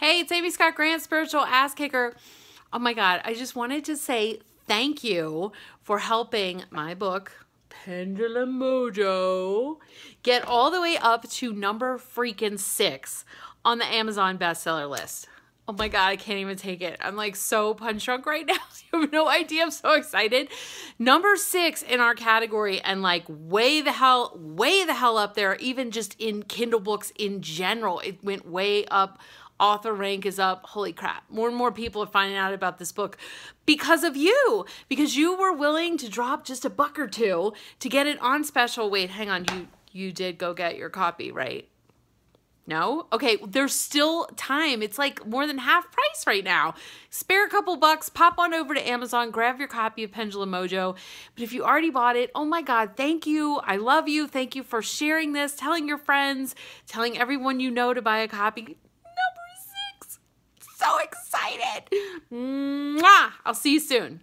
Hey, it's Amy Scott Grant, spiritual ass kicker. Oh my God, I just wanted to say thank you for helping my book, Pendulum Mojo, get all the way up to number freaking six on the Amazon bestseller list. Oh my God, I can't even take it. I'm like so punch drunk right now. you have no idea. I'm so excited. Number six in our category and like way the hell, way the hell up there, even just in Kindle books in general. It went way up author rank is up. Holy crap. More and more people are finding out about this book because of you, because you were willing to drop just a buck or two to get it on special. Wait, hang on. You you did go get your copy, right? No? Okay, there's still time. It's like more than half price right now. Spare a couple bucks, pop on over to Amazon, grab your copy of Pendulum Mojo. But if you already bought it, oh my God, thank you. I love you. Thank you for sharing this, telling your friends, telling everyone you know to buy a copy Number six. so excited. Mwah! I'll see you soon.